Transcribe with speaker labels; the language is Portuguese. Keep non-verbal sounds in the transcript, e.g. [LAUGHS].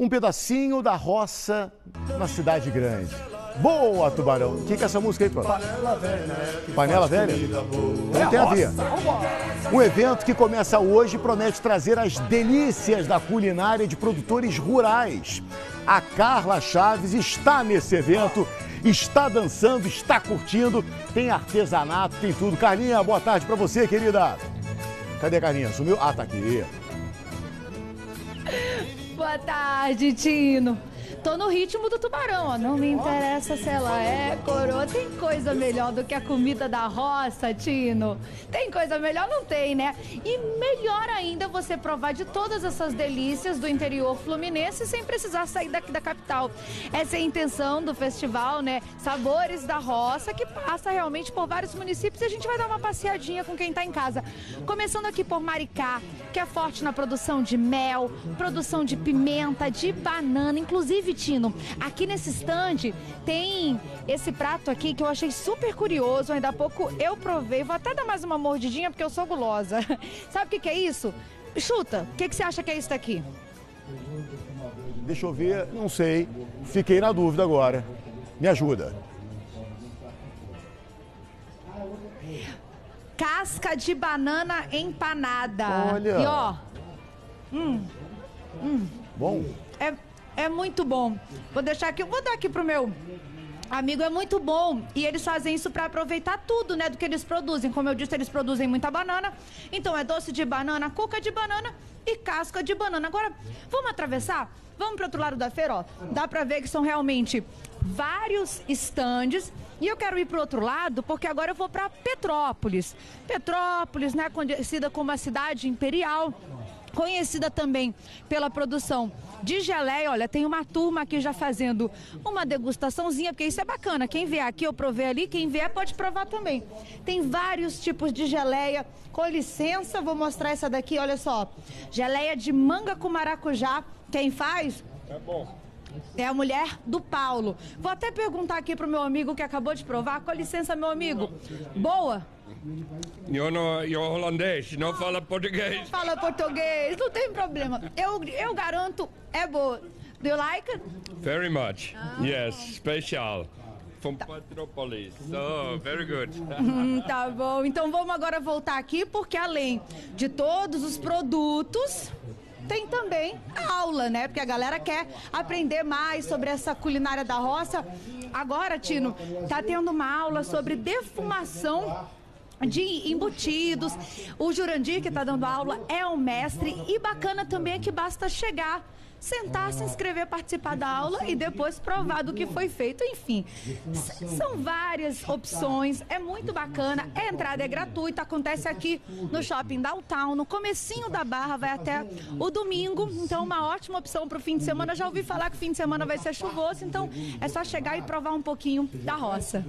Speaker 1: um pedacinho da roça na cidade grande. Boa, Tubarão. O que, que é essa música aí, pô?
Speaker 2: Panela velha.
Speaker 1: Panela velha? Não tem a ver. Um evento que começa hoje promete trazer as delícias da culinária de produtores rurais. A Carla Chaves está nesse evento, está dançando, está curtindo, tem artesanato, tem tudo. Carlinha, boa tarde para você, querida. Cadê a Carlinha? Sumiu? Ah, tá aqui.
Speaker 3: Boa tarde, Tino. Tô no ritmo do tubarão, ó. Não me interessa se ela é coroa. Tem coisa melhor do que a comida da roça, Tino. Tem coisa melhor? Não tem, né? E melhor ainda você provar de todas essas delícias do interior fluminense sem precisar sair daqui da capital. Essa é a intenção do festival, né? Sabores da Roça, que passa realmente por vários municípios e a gente vai dar uma passeadinha com quem tá em casa. Começando aqui por Maricá, que é forte na produção de mel, produção de pimenta, de banana, inclusive Tino, aqui nesse stand tem esse prato aqui que eu achei super curioso. Ainda há pouco eu provei, vou até dar mais uma mordidinha porque eu sou gulosa. [LAUGHS] Sabe o que, que é isso? Chuta, o que, que você acha que é isso daqui?
Speaker 1: Deixa eu ver, não sei. Fiquei na dúvida agora. Me ajuda.
Speaker 3: Casca de banana empanada.
Speaker 1: Olha.
Speaker 3: E ó. Hum,
Speaker 1: Bom,
Speaker 3: é, é muito bom. Vou deixar aqui, vou dar aqui pro meu amigo, é muito bom. E eles fazem isso para aproveitar tudo, né, do que eles produzem. Como eu disse, eles produzem muita banana. Então é doce de banana, cuca de banana e casca de banana. Agora, vamos atravessar? Vamos pro outro lado da feira, ó. Dá pra ver que são realmente vários estandes. E eu quero ir pro outro lado porque agora eu vou para Petrópolis. Petrópolis, né, conhecida como a cidade imperial conhecida também pela produção de geleia. Olha, tem uma turma aqui já fazendo uma degustaçãozinha, porque isso é bacana. Quem vier aqui, eu provei ali, quem vier pode provar também. Tem vários tipos de geleia. Com licença, vou mostrar essa daqui, olha só. Geleia de manga com maracujá. Quem faz?
Speaker 4: É bom.
Speaker 3: É a mulher do Paulo. Vou até perguntar aqui pro meu amigo que acabou de provar. Com licença, meu amigo. Boa?
Speaker 4: Eu, não, eu holandês, não falo português.
Speaker 3: Fala português, não tem problema. Eu, eu garanto, é boa. Do you like it?
Speaker 4: Very much. Yes, special. From Petrópolis. So, very good. [LAUGHS]
Speaker 3: Hum, tá bom. Então vamos agora voltar aqui, porque além de todos os produtos, tem também a aula, né? Porque a galera quer aprender mais sobre essa culinária da roça. Agora, Tino, tá tendo uma aula sobre defumação de embutidos. O Jurandir, que está dando aula, é um mestre. E bacana também é que basta chegar, sentar, se inscrever, participar da aula e depois provar do que foi feito. Enfim, são várias opções. É muito bacana. A entrada é gratuita. Acontece aqui no Shopping Downtown, no comecinho da Barra, vai até o domingo. Então, uma ótima opção para o fim de semana. Já ouvi falar que o fim de semana vai ser chuvoso, então é só chegar e provar um pouquinho da roça.